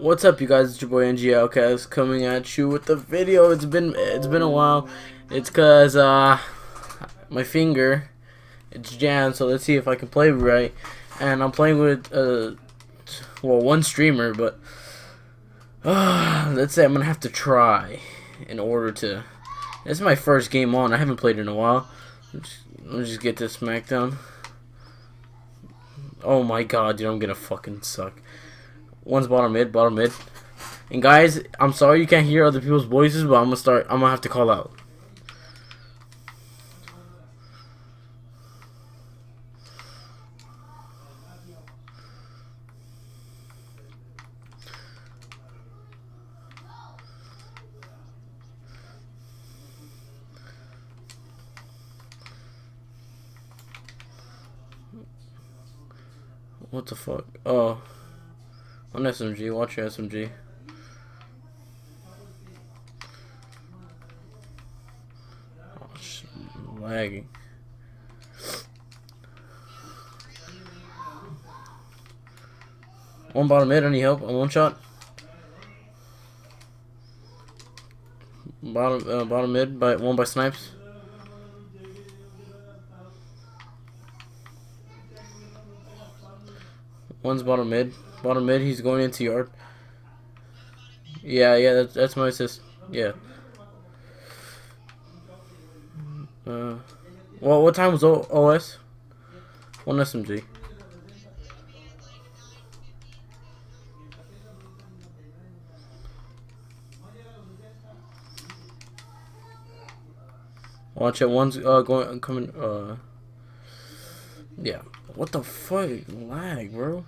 What's up, you guys? It's your boy NG Outcast coming at you with the video. It's been it's been a while. It's cause uh my finger it's jammed. So let's see if I can play right. And I'm playing with uh well one streamer, but uh, let's say I'm gonna have to try in order to. This is my first game on. I haven't played in a while. Let's, let's just get this SmackDown. Oh my god, dude, I'm gonna fucking suck. One's bottom mid, bottom mid. And guys, I'm sorry you can't hear other people's voices, but I'm gonna start. I'm gonna have to call out. What the fuck? Oh. On SMG, watch your SMG. Oh, lagging. One bottom mid, any help? On one shot? Bottom uh, bottom mid by one by snipes. One's bottom mid. Bottom mid, he's going into yard. Yeah, yeah, that's, that's my assist. Yeah. Uh, well, what time was o OS? One SMG. Watch it. One's uh, going coming. Uh, yeah. What the fuck? Lag, bro.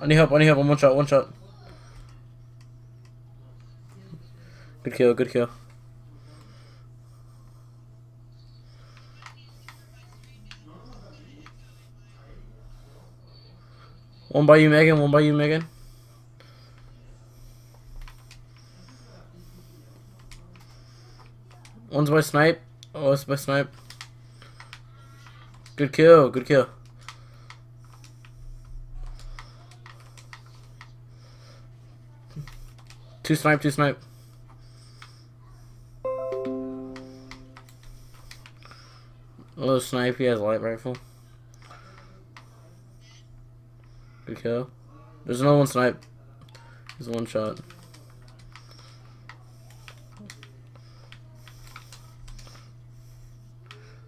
I need help, I need help, I'm one shot, one shot. Good kill, good kill. One by you, Megan. One by you, Megan. One's by snipe. Oh, it's by snipe. Good kill. Good kill. Two snipe. Two snipe. A little snipe. He has a light rifle. Good kill. There's another one snipe. He's one shot.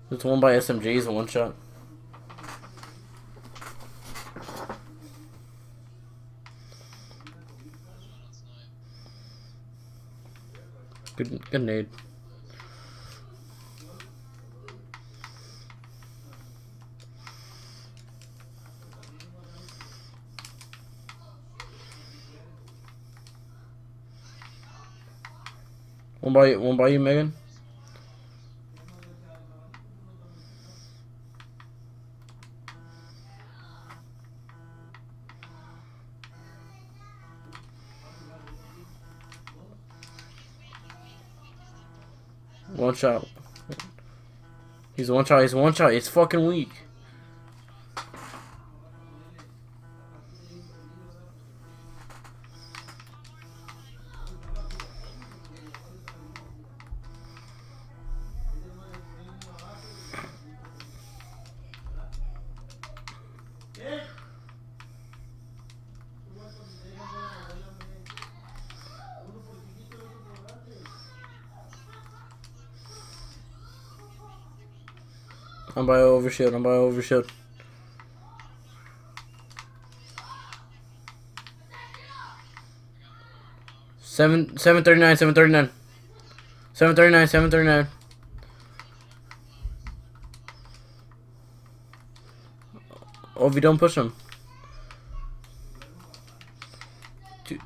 There's one by SMG, he's a one shot. Good, good nade. One by one by you, Megan. One shot. He's one shot. He's one shot. It's fucking weak. I'm by overshield. I'm by overshield. Seven seven thirty nine. Seven thirty nine. Seven thirty nine. Seven thirty nine. Oh, if you don't push him. Two,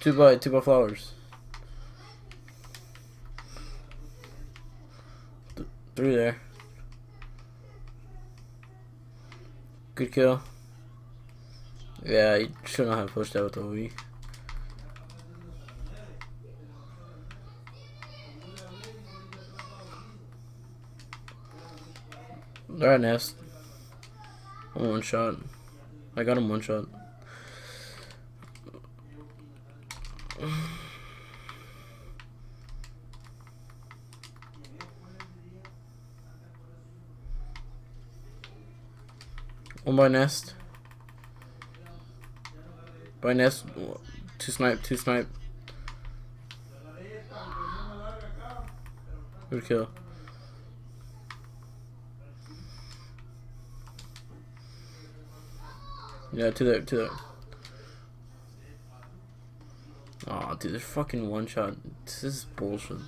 two by two by flowers. Th through there. Good kill. Yeah, you shouldn't have pushed that with the Wii. Alright, Nest. One shot. I got him one shot. One by nest. By nest. Two snipe, two snipe. Good kill. Yeah, to there, to there. Oh, dude, there's fucking one shot. This is bullshit.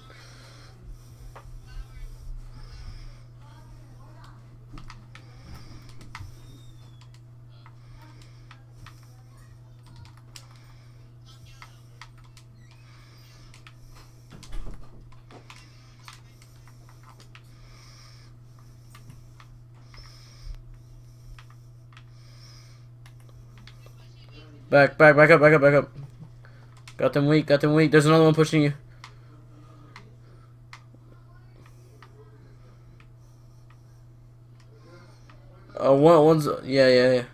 Back, back, back up, back up, back up. Got them weak, got them weak. There's another one pushing you. Oh, one, one's, yeah, yeah, yeah.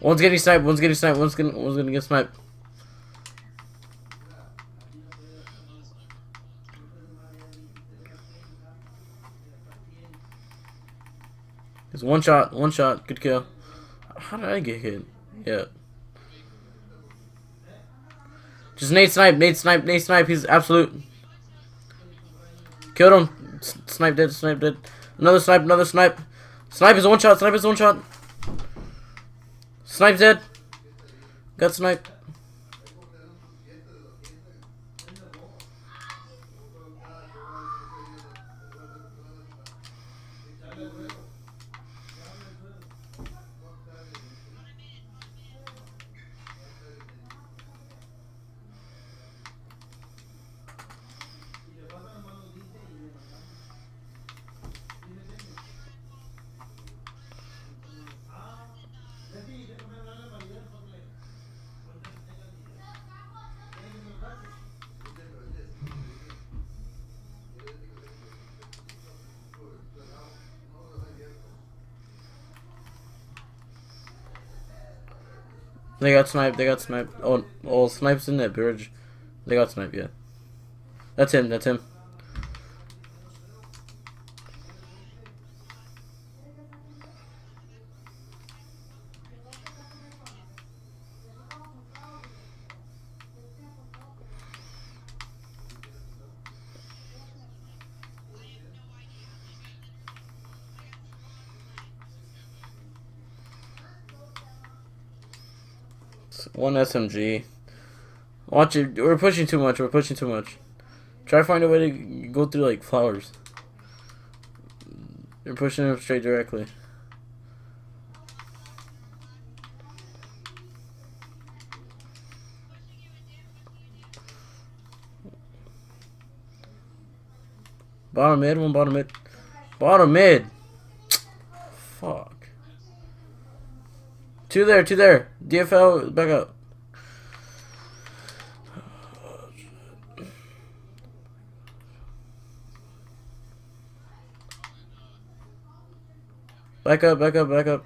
One's getting sniped, one's getting sniped, one's gonna, one's gonna get sniped. One shot, one shot, good kill. How did I get hit? Yeah. Just Nate snipe, Nate snipe, Nate snipe, he's absolute. Killed him. S snipe dead, snipe dead. Another snipe, another snipe. Snipe is one shot, snipe is one shot. Snipe dead. Got snipe. They got sniped, they got sniped. Oh, oh, snipes in that bridge. They got sniped, yeah. That's him, that's him. One SMG. Watch it. We're pushing too much. We're pushing too much. Try to find a way to go through like flowers. You're pushing them straight directly. Bottom mid, one bottom mid. Bottom mid. Fuck. Two there, two there. DFL, back up. Back up, back up, back up.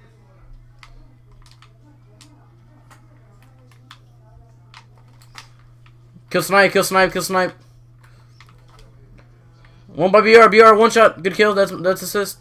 Kill snipe, kill snipe, kill snipe. One by BR, BR, one shot. Good kill, that's that's assist.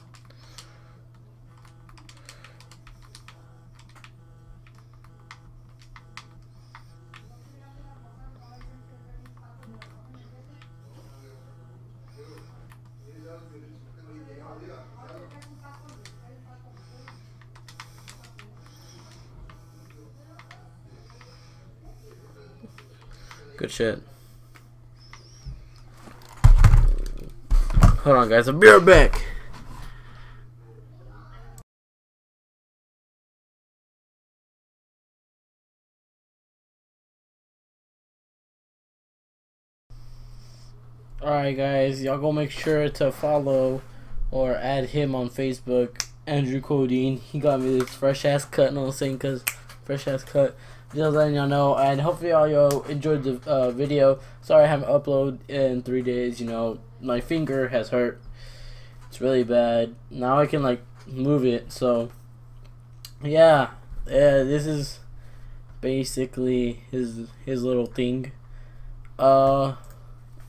Good shit. Hold on, guys. I'll be right back. Alright guys, y'all go make sure to follow or add him on Facebook Andrew Codeine. He got me this fresh ass cut. No, I'm saying because fresh ass cut. Just letting y'all know, and hopefully all y'all enjoyed the uh, video. Sorry I haven't uploaded in three days. You know, my finger has hurt. It's really bad. Now I can like move it. So yeah, yeah. This is basically his his little thing. Uh,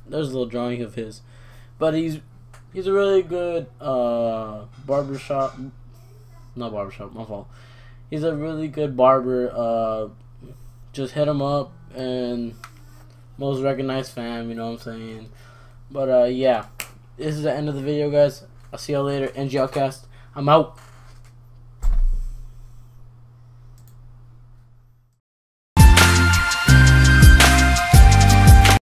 there's a little drawing of his, but he's he's a really good uh barbershop. Not barbershop. My fault. He's a really good barber. Uh just hit him up and most recognized fam, you know what I'm saying? But uh yeah. This is the end of the video guys. I'll see y'all later. NGLcast. I'm out.